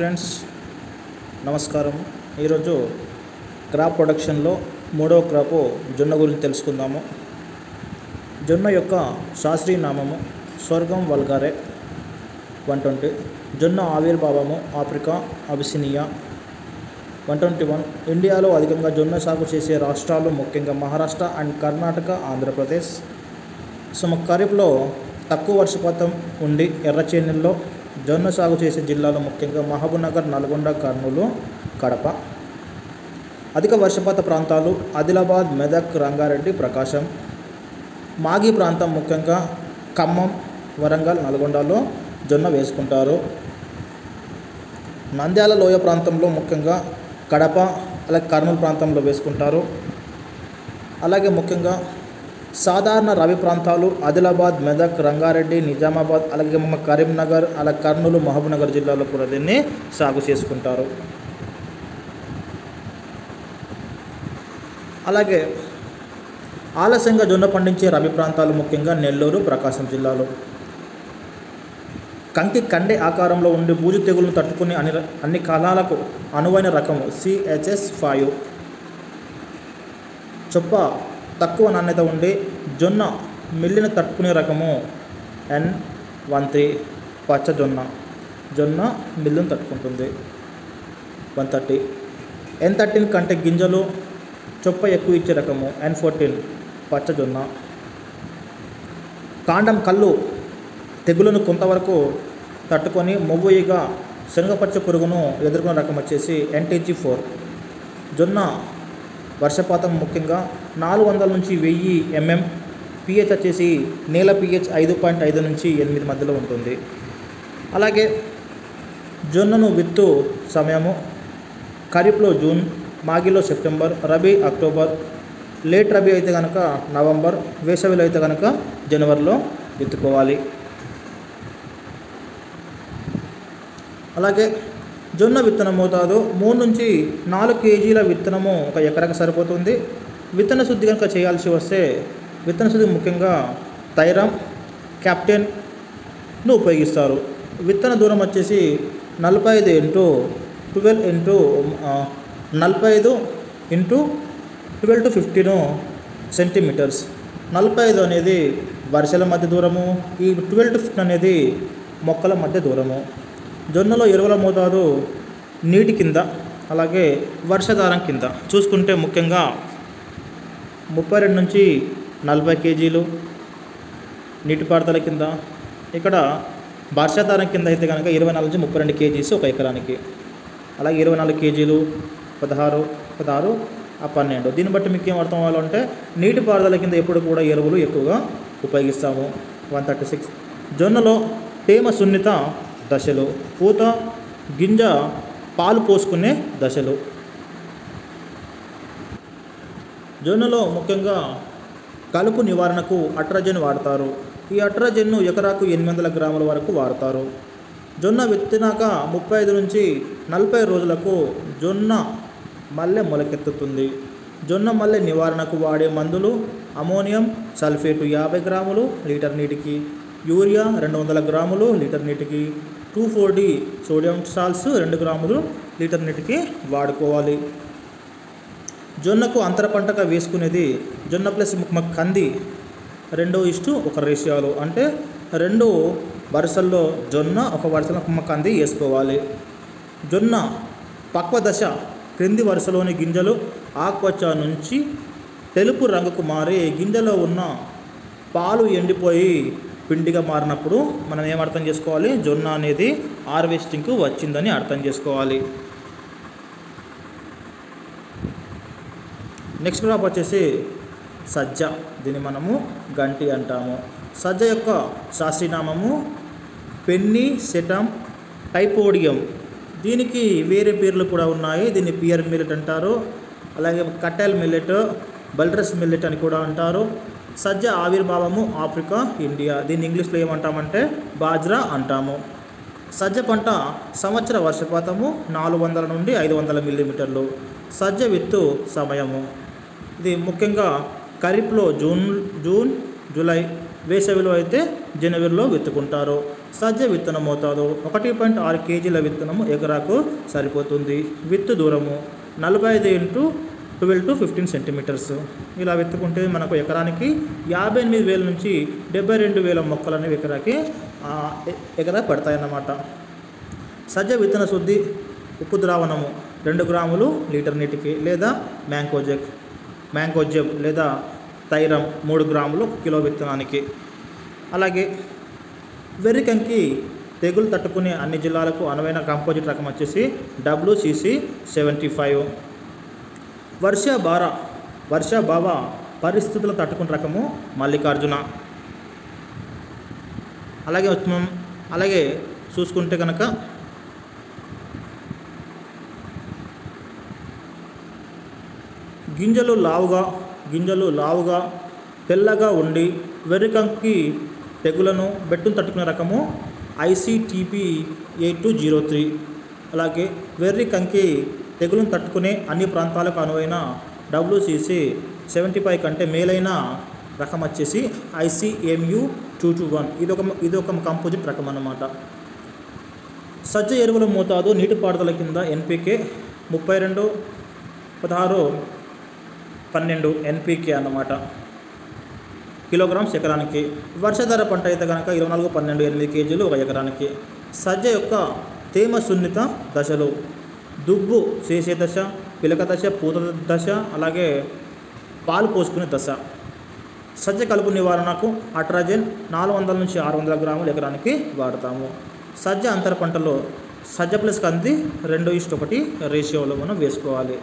Friends నమస్కారం. ఈరోజు crop ప్రొడక్షన్లో మూడవ క్రాపు జొన్న గురించి తెలుసుకుందాము. జొన్న యొక్క శాస్త్రీయ నామము స్వర్గం వల్గారే వన్ ట్వంటీ. జొన్న ఆవిర్భావము Africa Abyssinia one twenty one. ఇండియాలో అధికంగా జొన్న సాగు చేసే రాష్ట్రాలు ముఖ్యంగా మహారాష్ట్ర అండ్ కర్ణాటక ఆంధ్రప్రదేశ్. సో ఖరీఫ్లో తక్కువ వర్షపాతం ఉండి ఎర్రచేనుల్లో జొన్న సాగు చేసే జిల్లాలు ముఖ్యంగా మహబూబ్నగర్ నల్గొండ కర్నూలు కడప. అధిక వర్షపాత ప్రాంతాలు ఆదిలాబాద్ మెదక్ రంగారెడ్డి ప్రకాశం. మాగి ప్రాంతం ముఖ్యంగా ఖమ్మం వరంగల్ నల్గొండలో జొన్న వేసుకుంటారు. నంద్యాల లోయ ప్రాంతంలో ముఖ్యంగా కడప అలాగే కర్నూలు ప్రాంతంలో వేసుకుంటారు. అలాగే ముఖ్యంగా సాధారణ రవి ప్రాంతాలు ఆదిలాబాద్ మెదక్ రంగారెడ్డి నిజామాబాద్ అలాగే మన కరీంనగర్ అలాగే కర్నూలు మహబూబ్నగర్ జిల్లాలో కూడా దీన్ని సాగు చేసుకుంటారు. అలాగే ఆలస్యంగా జొన్న పండించే రవి ప్రాంతాలు ముఖ్యంగా నెల్లూరు ప్రకాశం జిల్లాలో. కంకి కండే ఆకారంలో ఉండి బూజు తెగులను తట్టుకునే అన్ని అన్ని కాలాలకు అనువైన రకము సిహెచ్ఎస్ ఫైవ్. చొప్ప తక్కువ నాణ్యత ఉండి జొన్న మిల్లిన తట్టుకునే రకము. ఎన్ వన్ త్రీ పచ్చ జొన్న. జొన్న మిల్లును తట్టుకుంటుంది. One thirty. ఎన్ థర్టీన్ కంటే గింజలు చొప్ప ఎక్కువ ఇచ్చే రకము. ఎన్ ఫోర్టీన్ పచ్చ జొన్న. కాండం కళ్ళు తెగులను కొంతవరకు తట్టుకొని మొవ్వయిగా శనగపచ్చ పురుగును ఎదుర్కొనే రకం వచ్చేసి ఎన్టీజీ ఫోర్. జొన్న వర్షపాతం ముఖ్యంగా నాలుగు వందల నుంచి వెయ్యి ఎంఎం పిహెచ్ వచ్చేసి నేల పిహెచ్ ఐదు పాయింట్ ఐదు నుంచి ఎనిమిది మధ్యలో ఉంటుంది. అలాగే జొన్నను విత్తు సమయము ఖరీఫ్లో June మాగిలో September rabi October late rabi అయితే కనుక నవంబర్ వేసవిలో అయితే కనుక జనవరిలో విత్తుకోవాలి. అలాగే జొన్న విత్తనం మోతాదు మూడు నుంచి నాలుగు కేజీల విత్తనము ఒక ఎకరకు సరిపోతుంది. విత్తన శుద్ధి కనుక చేయాల్సి వస్తే విత్తన శుద్ధి ముఖ్యంగా థైరామ్ క్యాప్టెన్ను ఉపయోగిస్తారు. విత్తన దూరం వచ్చేసి నలభై ఐదు ఇంటూ ట్వెల్వ్ ఇంటూ నలభై ఐదు into twelve to fifteen centimetres. నలభై ఐదు అనేది వర్షాల మధ్య దూరము ఈ ట్వెల్వ్ టు ఫిఫ్టీన్ అనేది మొక్కల మధ్య దూరము. జొన్నలో ఎరువుల మోతాదు నీటి కింద అలాగే వర్షాధారం కింద. చూసుకుంటే ముఖ్యంగా ముప్పై రెండు నుంచి నలభై కేజీలు నీటిపారుదల కింద ఇక్కడ వర్షాధారం కింద అయితే కనుక ఇరవై నాలుగు నుంచి ముప్పై రెండు కేజీస్ ఒక ఎకరానికి. అలాగే ఇరవై నాలుగు కేజీలు పదహారు పదహారు ఆ పన్నెండు. దీన్ని బట్టి మీకు ఏం అర్థం అవ్వాలంటే నీటిపారుదల కింద ఎప్పుడు కూడా ఎరువులు ఎక్కువగా ఉపయోగిస్తాము. One thirty six. జొన్నలో తేమ సున్నిత దశలు పూత గింజ పాలు పోసుకునే దశలు. జొన్నలో ముఖ్యంగా కలుపు నివారణకు అట్రజన్ వాడతారు. ఈ అట్రజన్ను ఎకరాకు ఎనిమిది వందల గ్రాముల వరకు వాడతారు. జొన్న విత్తినాక ముప్పై ఐదు నుంచి నలభై రోజులకు జొన్న మల్లె మొలకెత్తుతుంది. జొన్న మల్లె నివారణకు వాడే మందులు అమోనియం సల్ఫేటు యాభై గ్రాములు లీటర్ నీటికి యూరియా రెండు వందల గ్రాములు లీటర్ నీటికి two four D sodium salts రెండు గ్రాములు లీటర్ నీటికి వాడుకోవాలి. జొన్నకు అంతర పంటగా వేసుకునేది జొన్న ప్లస్ కంది రెండు ఇష్టు ఒక రేషియాలు. అంటే రెండు వరుసల్లో జొన్న ఒక వరుసలో కంది వేసుకోవాలి. జొన్న పక్వ దశ క్రింది వరుసలోని గింజలు ఆకుపచ్చ నుంచి తెలుపు రంగుకు మారి గింజలో ఉన్న పాలు ఎండిపోయి పిండిగా మారినప్పుడు మనం ఏం అర్థం చేసుకోవాలి? జొన్న అనేది హార్వెస్టింగ్కు వచ్చిందని అర్థం చేసుకోవాలి. నెక్స్ట్ క్రాప్ వచ్చేసి సజ్జ. దీన్ని మనము గంటి అంటాము. సజ్జ యొక్క శాస్త్రీనామము పెన్ని సెటమ్ టైపోడియం. దీనికి వేరే పేర్లు కూడా ఉన్నాయి. దీన్ని పియర్ మిల్లెట్ అంటారు. అలాగే కట్టెల్ మిల్లెట్ బల్డ్రస్ మిల్లెట్ అని కూడా అంటారు. సజ్జ ఆవిర్భావము ఆఫ్రికా ఇండియా. దీన్ని ఇంగ్లీష్లో ఏమంటామంటే బాజ్రా అంటాము. సజ్జ పంట సంవత్సర వర్షపాతము నాలుగు వందల నుండి ఐదు వందల మిల్లీమీటర్లు. సజ్జ విత్తు సమయము. ఇది ముఖ్యంగా ఖరీఫ్లో జూన్ జూన్ జూలై వేసవిలో అయితే జనవరిలో విత్తుకుంటారు. సజ్జ విత్తన మోతాదు ఒకటి పాయింట్ ఆరు కేజీల విత్తనము ఎకరాకు సరిపోతుంది. విత్తు దూరము నలభై ఐదు into twelve to fifteen centimetres. ఇలా విత్తుకుంటే మనకు ఎకరానికి యాభై ఎనిమిది వేల నుంచి డెబ్బై రెండు వేల మొక్కలు అనేవి ఎకరాకి ఎకరా పడతాయన్నమాట. సజ్జ విత్తన శుద్ధి ఉప్పు ద్రావణము రెండు గ్రాములు లీటర్ నీటికి లేదా మ్యాంకోజెక్ మ్యాంగోజెబ్ లేదా తైరం మూడు గ్రాములు ఒక కిలో విత్తనానికి. అలాగే వెర్రికంకి తెగులు తట్టుకునే అన్ని జిల్లాలకు అనువైన కాంపోజిట్ రకం వచ్చేసి డబ్ల్యూసిసి సెవెంటీ ఫైవ్. వర్ష బార వర్ష బావ పరిస్థితులు తట్టుకునే రకము మల్లికార్జున. అలాగే అలాగే చూసుకుంటే కనుక గింజలు లావుగా గింజలు లావుగా తెల్లగా ఉండి వెర్రికంకి తెగులను బెట్టును తట్టుకునే రకము ICTP eight two zero three. అలాగే వెర్రి కంకి తెగులను తట్టుకునే అన్ని ప్రాంతాలకు అనువైన డబ్ల్యూసీసీ సెవెంటీ ఫైవ్ కంటే మేలైన రకం వచ్చేసి ఐసీఎంయు టూ టూ వన్. ఇది ఒక ఇది ఒక కంపోజిట్ రకం అన్నమాట సజ్జ ఎరువుల మోతాదు నీటిపారుదల కింద ఎన్పికే ముప్పై రెండు పదహారు పన్నెండు ఎన్పికే అన్నమాట. కిలోగ్రామ్స్ ఎకరానికి వర్షాధార పంట అయితే కనుక ఇరవై నాలుగు పన్నెండు ఎనిమిది కేజీలు ఒక ఎకరానికి. సజ్జ యొక్క తేమ సున్నిత దశలు దుబ్బు చేసే దశ పిలక దశ పూత దశ అలాగే పాలు పోసుకునే దశ. సజ్జ కలుపు నివారణకు అట్రాజెన్ నాలుగు వందల నుంచి ఆరు వందల గ్రాములు ఎకరానికి వాడతాము. సజ్జ అంతర పంటలో సజ్జ ప్లస్ కంది రెండు ఇష్ట ఒకటి రేషియోలో మనం వేసుకోవాలి.